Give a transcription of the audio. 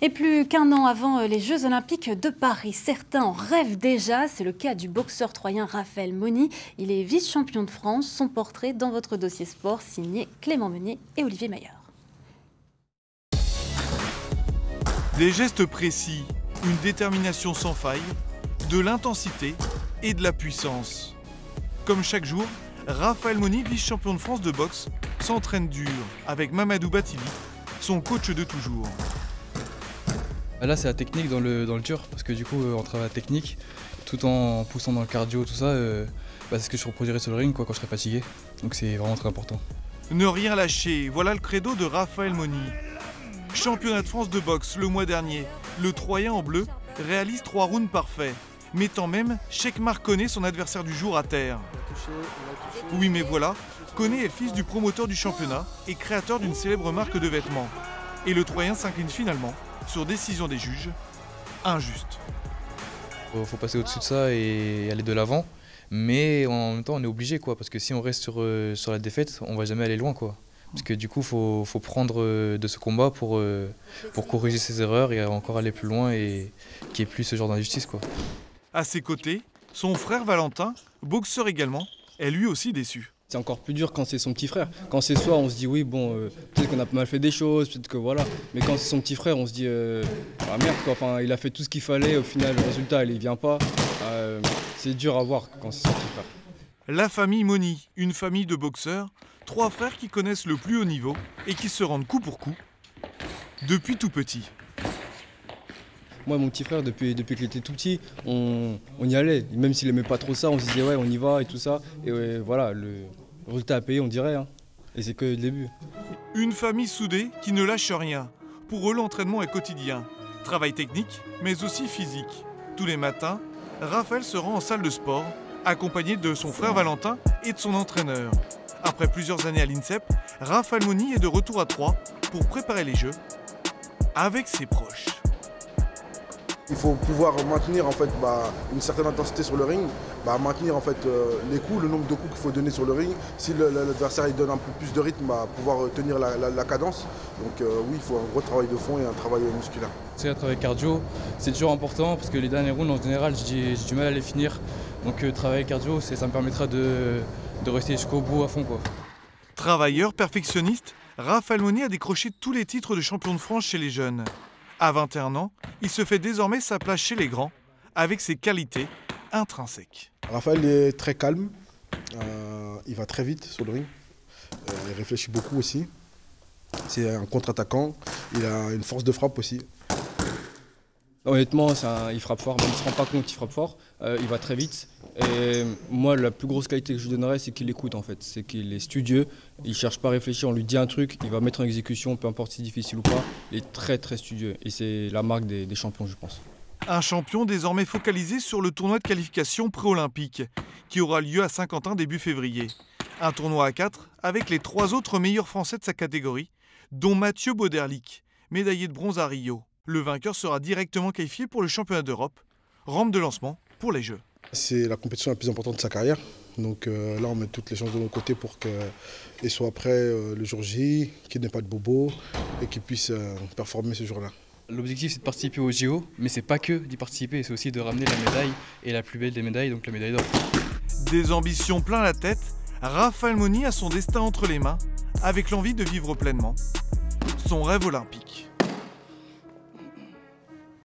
Et plus qu'un an avant euh, les Jeux Olympiques de Paris, certains en rêvent déjà. C'est le cas du boxeur troyen Raphaël Moni. Il est vice-champion de France. Son portrait dans votre dossier sport, signé Clément Meunier et Olivier Maillard. Des gestes précis, une détermination sans faille, de l'intensité et de la puissance. Comme chaque jour, Raphaël Moni, vice-champion de France de boxe, s'entraîne dur avec Mamadou Batili, son coach de toujours. Bah là, c'est la technique dans le, dans dur, parce que du coup, euh, on travaille la technique, tout en poussant dans le cardio, tout ça, euh, bah, c'est ce que je reproduirai sur le ring quoi, quand je serai fatigué. Donc c'est vraiment très important. Ne rien lâcher, voilà le credo de Raphaël Moni. Championnat de France de boxe le mois dernier, le Troyen en bleu réalise trois rounds parfaits, mettant même Cheikh Koné, son adversaire du jour, à terre. Oui, mais voilà, Koné est fils du promoteur du championnat et créateur d'une célèbre marque de vêtements. Et le Troyen s'incline finalement sur décision des juges, injuste. Il faut passer au-dessus de ça et aller de l'avant. Mais en même temps, on est obligé, quoi, parce que si on reste sur, euh, sur la défaite, on va jamais aller loin, quoi. Parce que du coup, il faut, faut, prendre euh, de ce combat pour, euh, pour corriger ses erreurs et encore aller plus loin et qu'il n'y ait plus ce genre d'injustice, quoi. À ses côtés, son frère Valentin, boxeur également, est lui aussi déçu. C'est encore plus dur quand c'est son petit frère. Quand c'est soi, on se dit oui, bon, euh, peut-être qu'on a mal fait des choses, peut-être que voilà. Mais quand c'est son petit frère, on se dit euh, ah merde, quoi. Enfin, il a fait tout ce qu'il fallait, au final, le résultat, il ne vient pas. Euh, c'est dur à voir quand c'est son petit frère. La famille Moni, une famille de boxeurs, trois frères qui connaissent le plus haut niveau et qui se rendent coup pour coup depuis tout petit. Moi, mon petit frère, depuis, qu'il était tout petit, on, y allait. Même s'il aimait pas trop ça, on se disait ouais, on y va et tout ça. Et voilà, le résultat à payer, on dirait. Hein. Et c'est que le début. Une famille soudée qui ne lâche rien. Pour eux, l'entraînement est quotidien. Travail technique, mais aussi physique. Tous les matins, Raphaël se rend en salle de sport, accompagné de son frère Valentin et de son entraîneur. Après plusieurs années à l'INSEP, Raphaël Moni est de retour à Troyes pour préparer les Jeux avec ses proches. Il faut pouvoir maintenir en fait, bah, une certaine intensité sur le ring, bah, maintenir en fait, euh, les coups, le nombre de coups qu'il faut donner sur le ring. Si l'adversaire donne un peu plus de rythme, bah, pouvoir euh, tenir la, cadence. Donc euh, oui, il faut un gros travail de fond et un travail musculaire. C'est un travail cardio, c'est toujours important parce que les derniers rounds en général, j'ai du mal à les finir. Donc travailler cardio, ça me permettra de, rester jusqu'au bout à fond. Quoi. Travailleur, perfectionniste, Raphaël Moni a décroché tous les titres de champion de France chez les jeunes. À 21 ans, il se fait désormais sa place chez les grands avec ses qualités intrinsèques. Raphaël est très calme, euh, il va très vite sur le ring, euh, il réfléchit beaucoup aussi. C'est un contre-attaquant, il a une force de frappe aussi. Honnêtement, il frappe fort, même s'il ne se rend pas compte qu'il frappe fort, euh, il va très vite. Moi, la plus grosse qualité que je lui donnerais, c'est qu'il écoute en fait. C'est qu'il est studieux, il ne cherche pas à réfléchir, on lui dit un truc, il va mettre en exécution, peu importe si difficile ou pas. Il est très très studieux et c'est la marque des, des champions, je pense. Un champion désormais focalisé sur le tournoi de qualification pré-olympique qui aura lieu à Saint-Quentin début février. Un tournoi à 4 avec les trois autres meilleurs Français de sa catégorie, dont Mathieu Bauderlic, médaillé de bronze à Rio. Le vainqueur sera directement qualifié pour le championnat d'Europe, rampe de lancement pour les Jeux. C'est la compétition la plus importante de sa carrière. Donc euh, là, on met toutes les chances de nos côtés pour qu'il soit prêt euh, le jour J, qu'il n'ait pas de bobo et qu'il puisse euh, performer ce jour-là. L'objectif, c'est de participer au JO, mais c'est pas que d'y participer, c'est aussi de ramener la médaille et la plus belle des médailles, donc la médaille d'or. Des ambitions plein la tête, Raphaël Moni a son destin entre les mains, avec l'envie de vivre pleinement son rêve olympique.